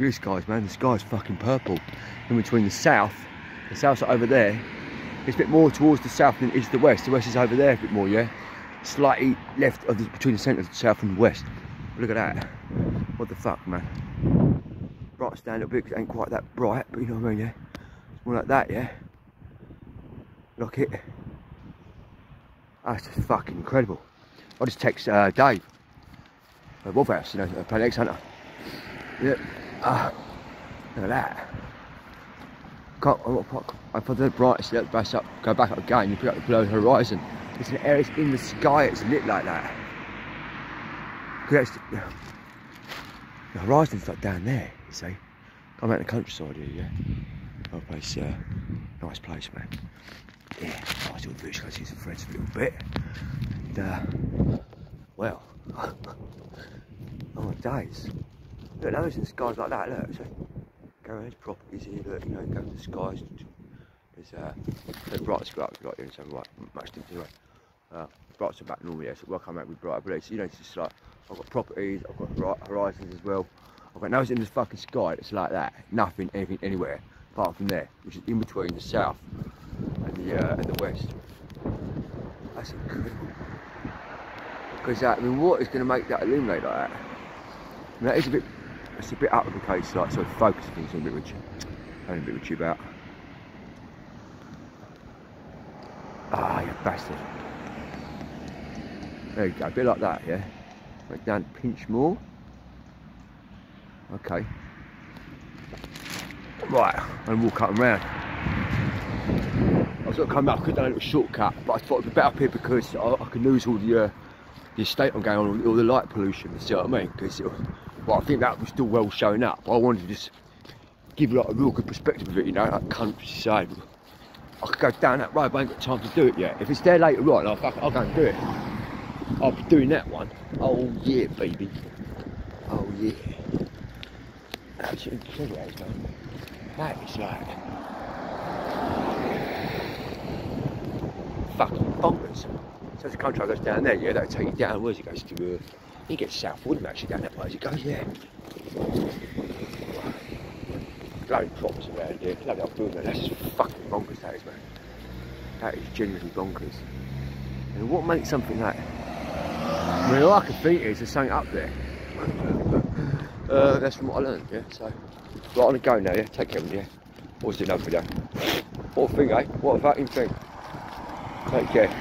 Blue skies, man. The sky's fucking purple. In between the south, the south's over there. It's a bit more towards the south than it is the west. The west is over there a bit more, yeah? Slightly left of the, between the centre of the south and the west. Look at that. What the fuck, man? Bright down a little bit because it ain't quite that bright, but you know what I mean, yeah? It's more like that, yeah? Look it. That's just fucking incredible. I just text uh, Dave, uh, Wolfhouse, you know, uh, Planet X Hunter. Yeah. Ah, look at that. Can't, oh, I put the brightest, let bass up, go back up again, you pick up below the horizon. It's an area, in the sky, it's lit like that. That's, the horizon's like down there, you see. I'm out in the countryside here, yeah. Nice place, uh, nice place, man. Yeah, nice little village, go see some friends for a little bit. And, uh, well, oh my days. Look, those in the skies like that, look. So, there's properties here, look, you know, go to the skies. There's, uh, got up, like, you know, so right, much things anyway. Uh, brightest are back normal, yeah, so we'll come out with brighter, but it's, you know, it's just like, I've got properties, I've got horizons as well. I've got nothing in the fucking sky that's like that. Nothing, anything, anywhere, apart from there, which is in between the south and the, uh, and the west. That's incredible. Because, uh, I mean, what is going to make that illuminate like that? I mean, that is a bit it's a bit out of the case, like so focus things a bit with you. Having a bit with you about. Ah, you bastard. There you go, a bit like that, yeah. Right down, pinch more. Okay. Right, and we'll cut them round. I was to come back, I could have done a little shortcut, but I thought it'd be better up here because I, I can lose all the, uh, the estate I'm going on, all the light pollution, you see what I mean? Because but I think that was still well showing up. I wanted to just give like a real good perspective of it, you know, like countryside. I could go down that road, but I ain't got time to do it yet. If it's there later on, I'll, I'll go and do it. I'll be doing that one. Oh yeah, baby. Oh yeah. That's incredible, man. That is like fucking bonkers. So the country goes down there, yeah, that'll take you down. Where's it goes to? Uh, he gets South Woodham actually down that way as it goes, yeah. Bloody props around here, bloody old building, that's just fucking bonkers that is, man. That is genuinely bonkers. And what makes something like I mean, all I can think is there's something up there. uh, that's from what I learned, yeah, so. Right on the go now, yeah, take care of me, yeah. Always do another video. What a thing, eh? What a fucking thing. Take care.